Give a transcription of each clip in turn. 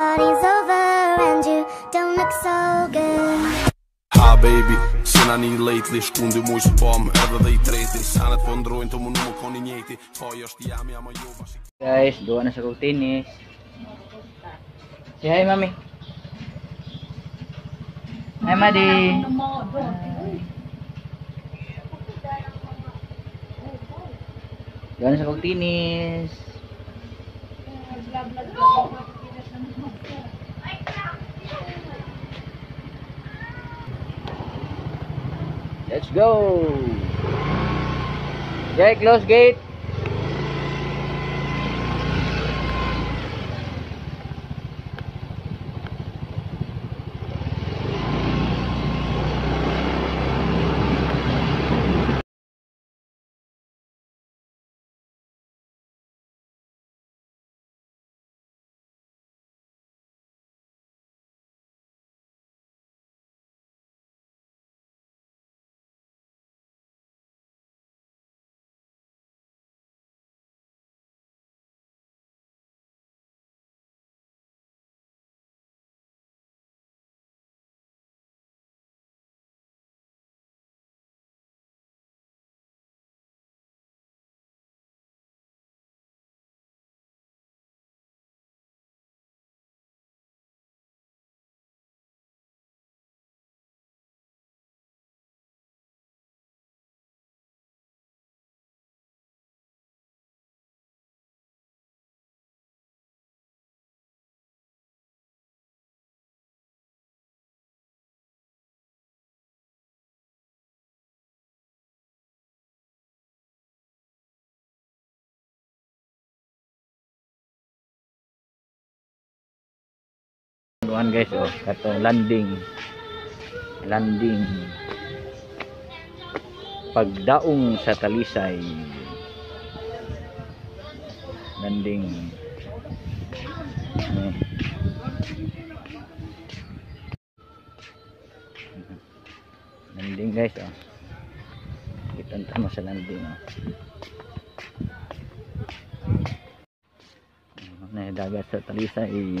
Party's over and you don't look so good. Ha baby, sina ni lately Shkundi muj spam edhe dhe i treti Sanet po ndrojnë të më nuk koni njeti Tfaj është jam jam a jo bashkë Guys, doon na sa Cortinis. Say hi, mami. Hi, Madi. Doon na sa Cortinis. Let's go. Jay, close gate. Doon guys, oh, katong landing. Landing. Pagdaong sa Talisay. Landing. Eh. Landing guys, oh. Kita mo sa landing, oh. na dagat sa Talisay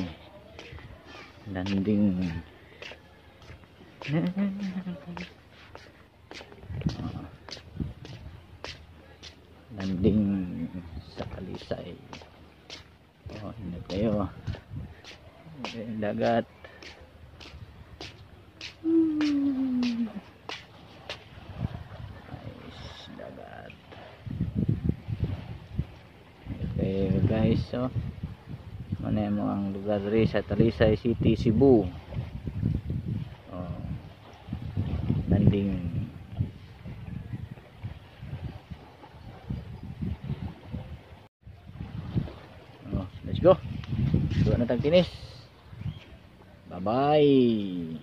landing. Landing sa Talisay oh hindi tayo dagat. Nice dagat. Okay guys so Manay mo ang lugar rin sa Talisay City, Cebu. Oh. Landing. Oh, let's go. Doon na tag tinis. Bye-bye.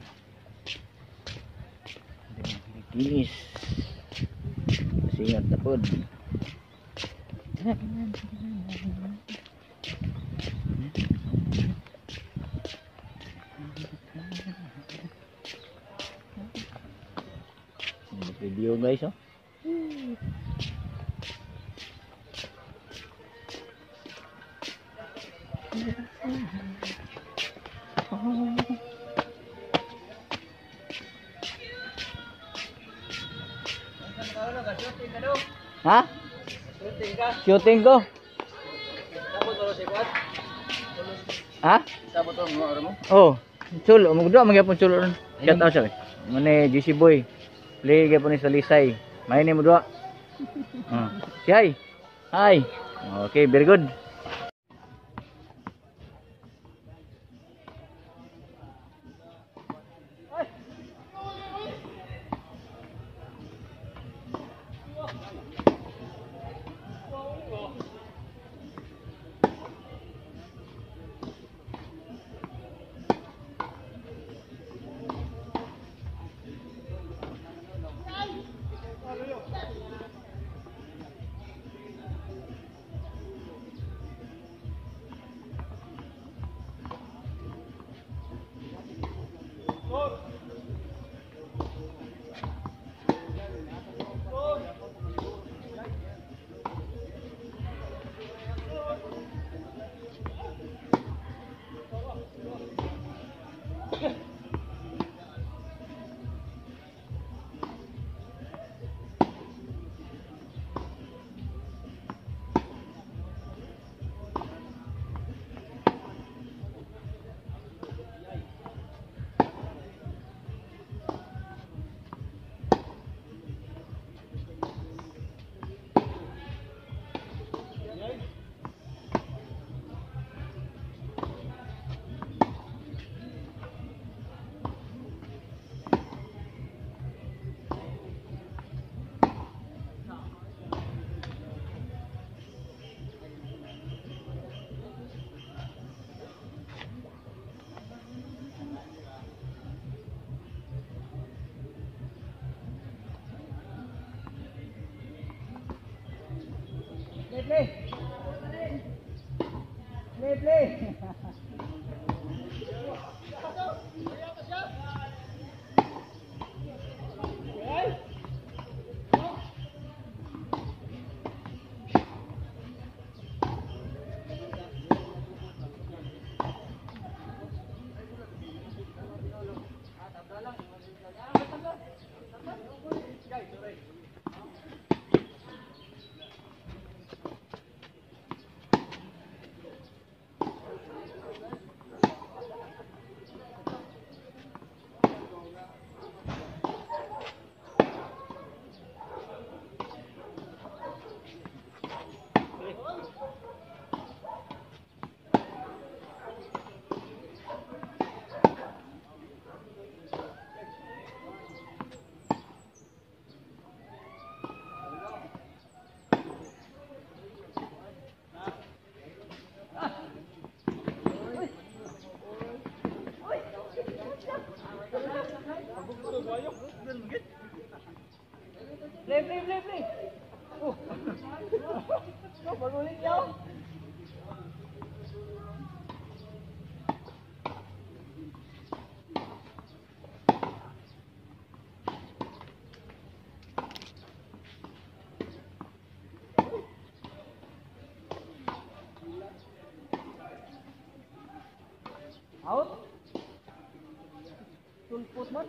Tinis. Singat na pod. Review guys oh. Ha? Shooting ko. Ha? Oh, chulo, magdo magyapon chulo. Shout out sa. Mane GC boy. Play gyapon ni sa Lisay. May ni mo duha. Ah, si hi. Hi. Okay, very good. Play, play. Play, play. Play, play, play, play. Oh. Oh, baguling yaw. Out. Tulpot man.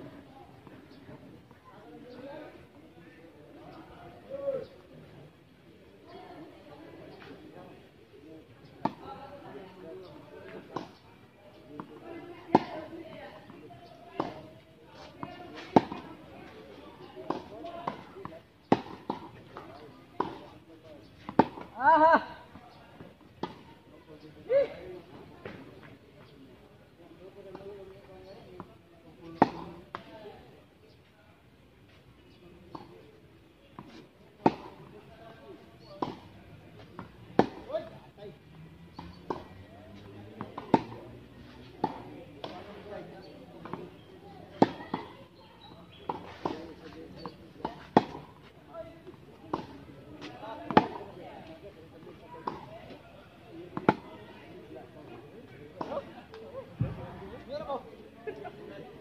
Hả?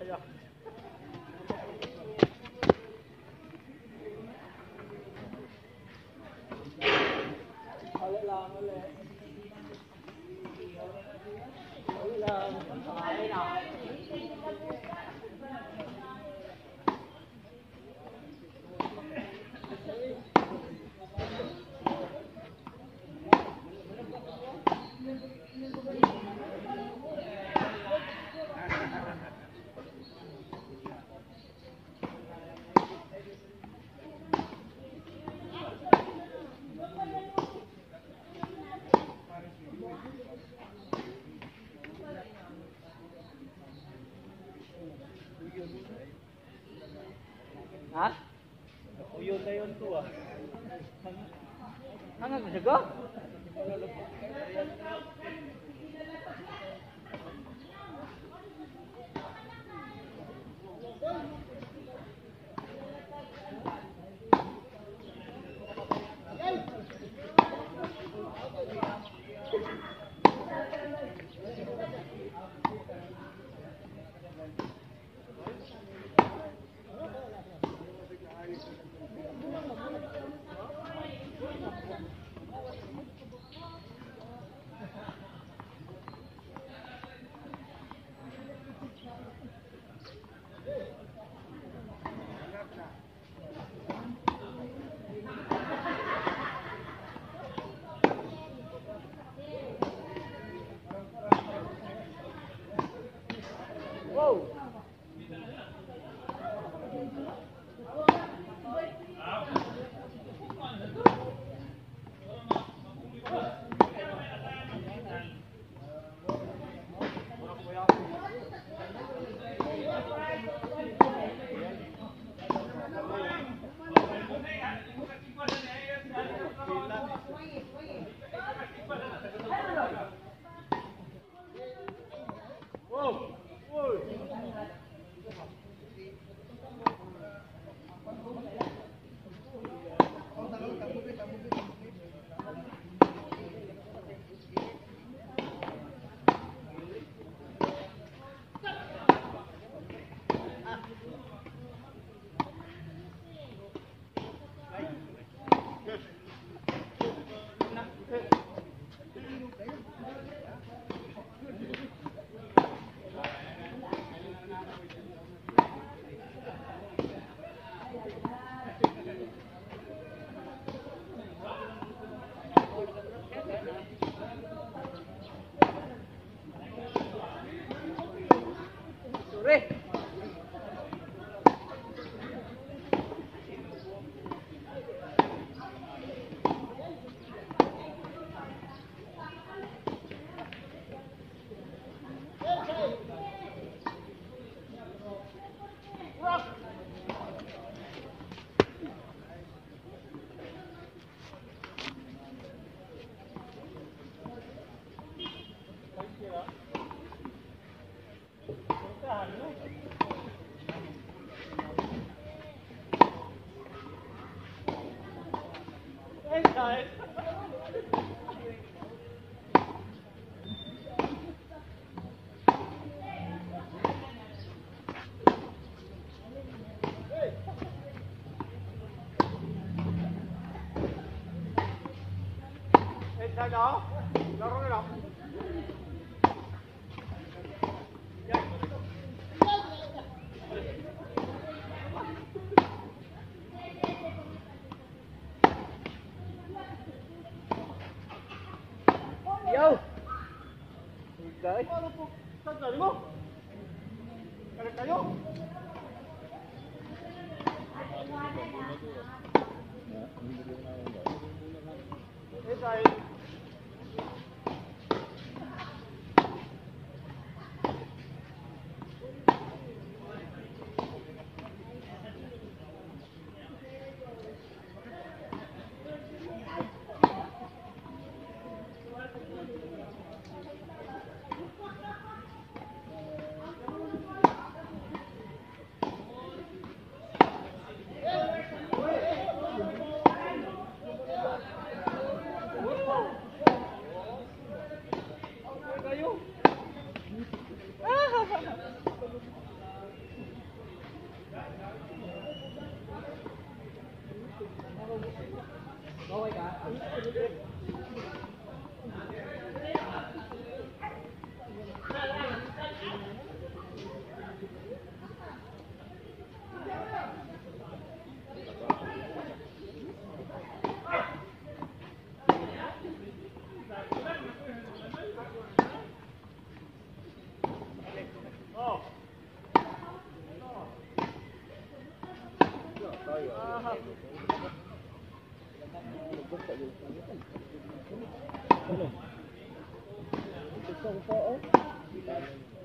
Ha? Hanggang sa ko? no? Laro. Yo! Okay. Saan dali mo? Kaya kayo? Thank you. Ano? Ito ko po, oh.